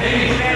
Maybe.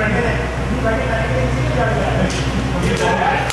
बैठे हैं बैठे बैठे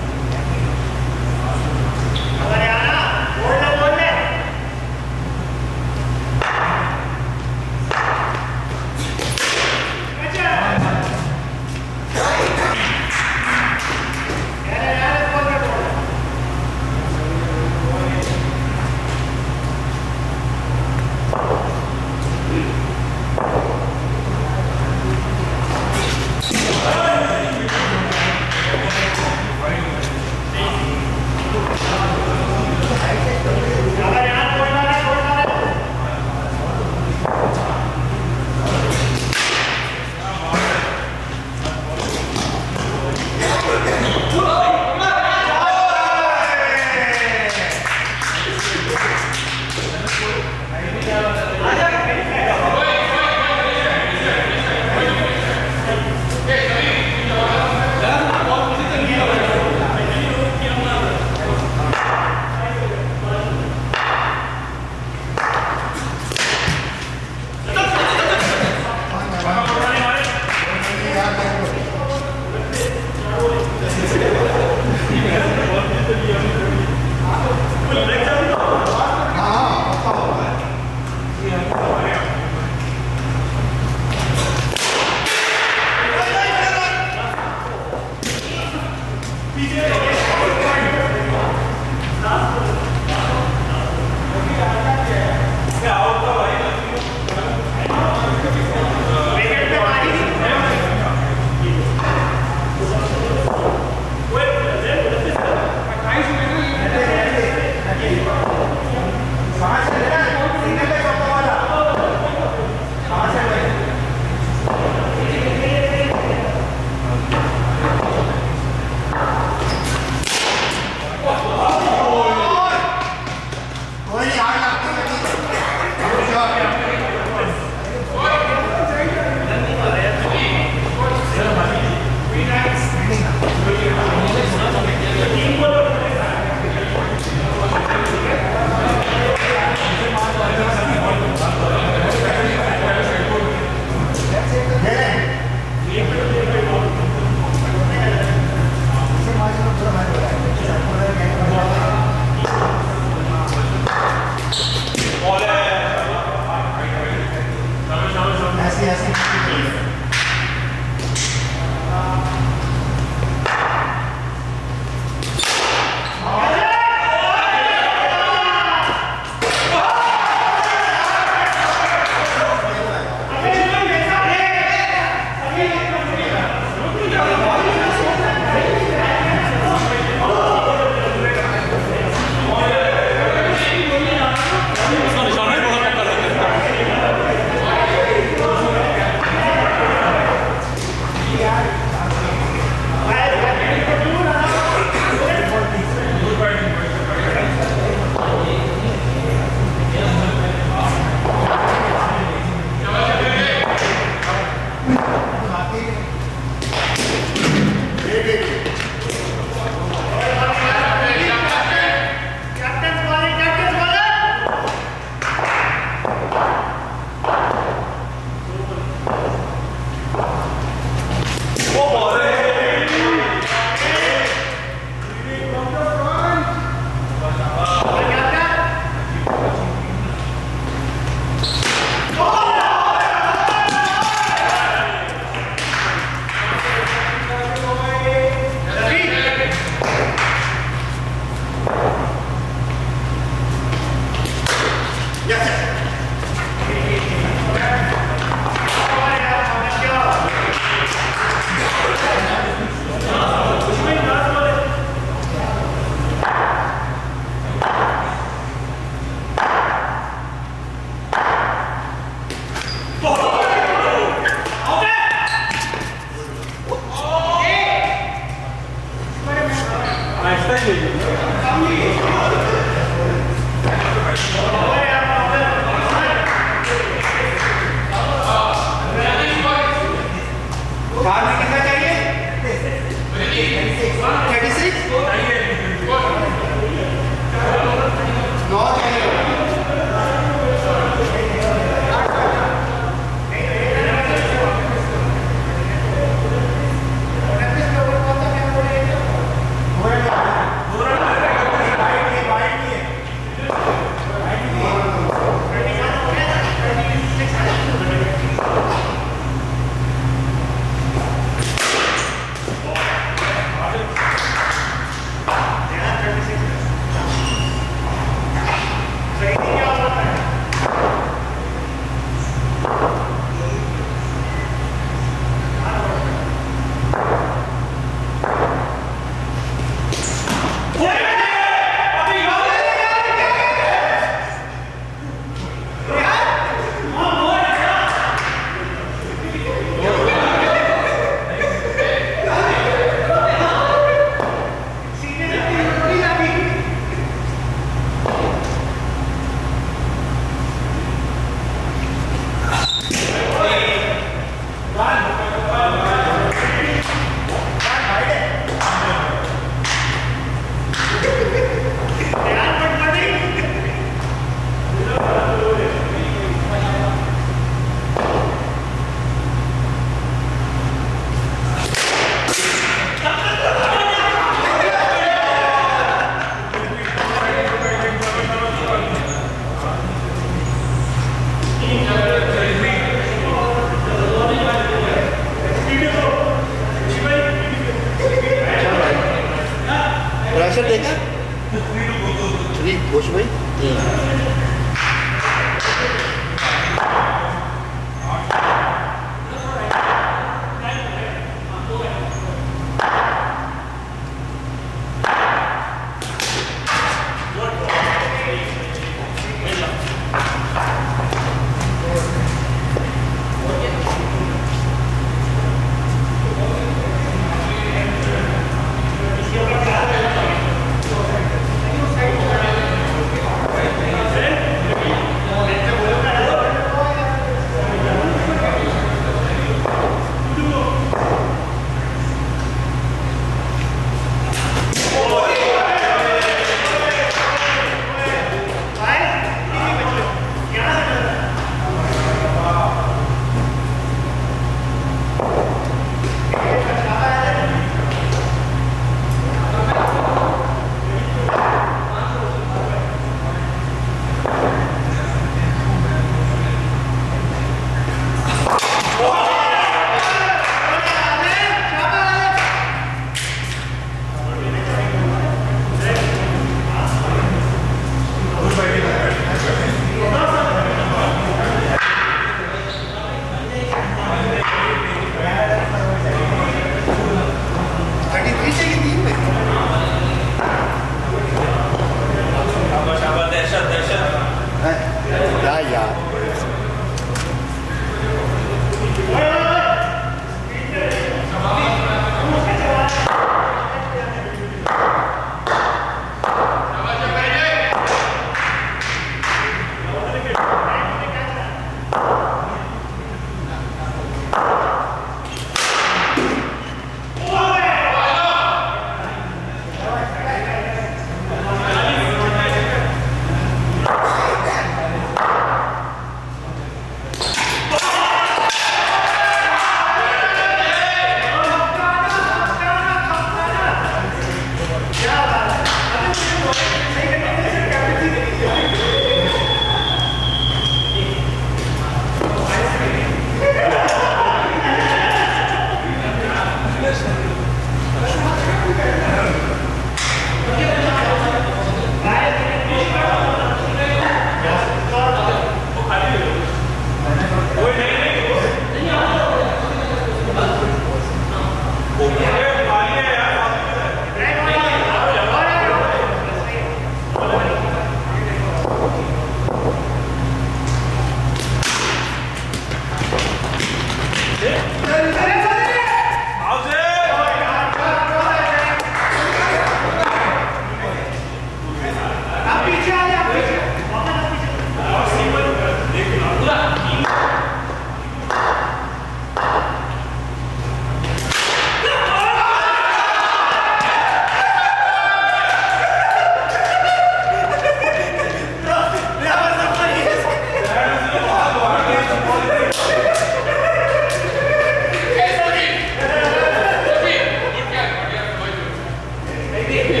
bitch.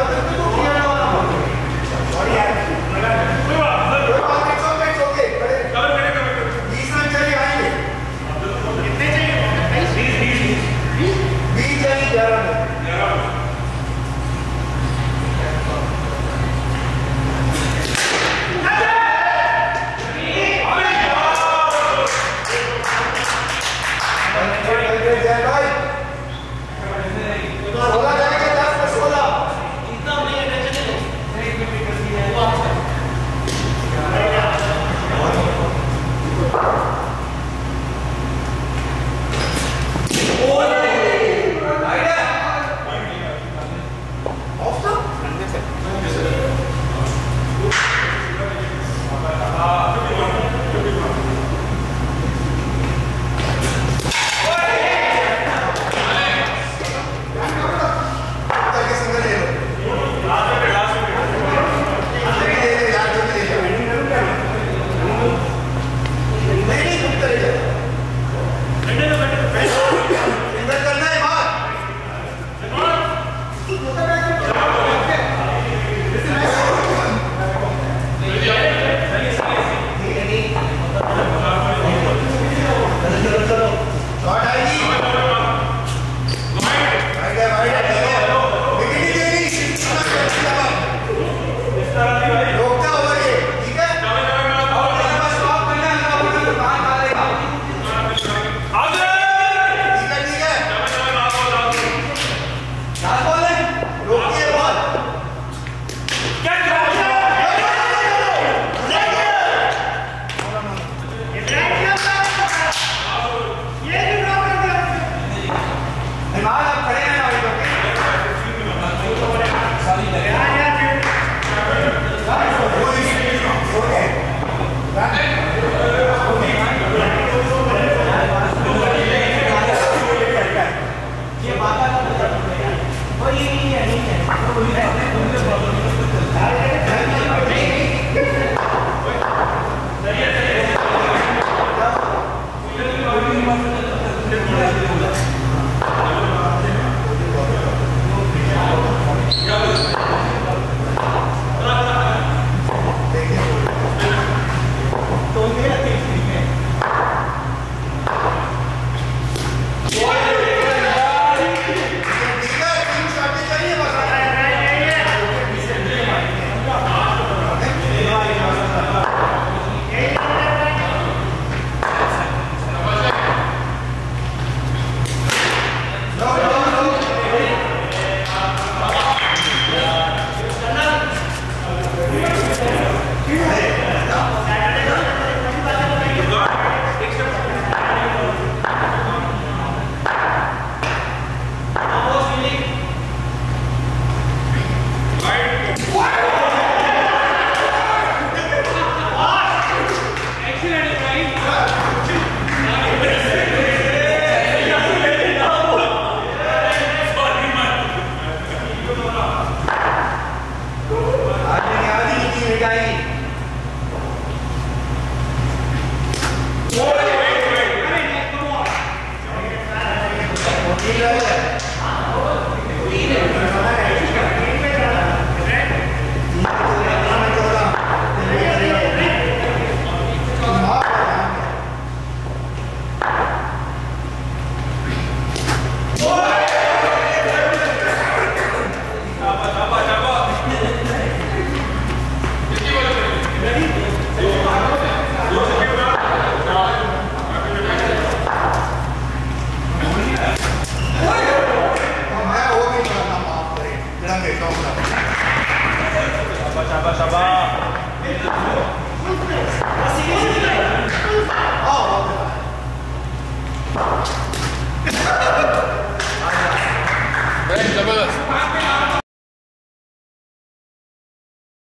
Obrigado.